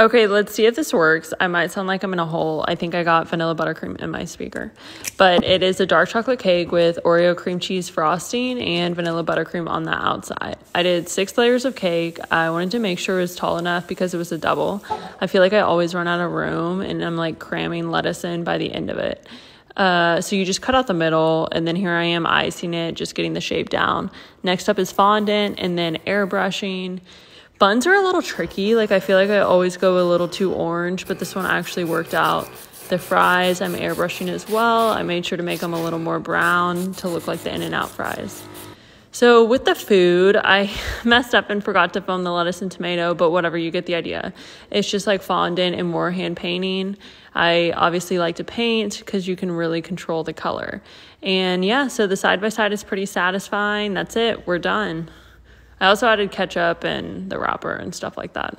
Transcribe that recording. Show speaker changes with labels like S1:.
S1: Okay, let's see if this works. I might sound like I'm in a hole. I think I got vanilla buttercream in my speaker. But it is a dark chocolate cake with Oreo cream cheese frosting and vanilla buttercream on the outside. I did six layers of cake. I wanted to make sure it was tall enough because it was a double. I feel like I always run out of room and I'm like cramming lettuce in by the end of it. Uh, so you just cut out the middle, and then here I am icing it, just getting the shape down. Next up is fondant, and then airbrushing. Buns are a little tricky. Like I feel like I always go a little too orange, but this one actually worked out. The fries I'm airbrushing as well. I made sure to make them a little more brown to look like the In-N-Out fries. So with the food, I messed up and forgot to film the lettuce and tomato, but whatever, you get the idea. It's just like fondant and more hand painting. I obviously like to paint because you can really control the color. And yeah, so the side by side is pretty satisfying. That's it. We're done. I also added ketchup and the wrapper and stuff like that.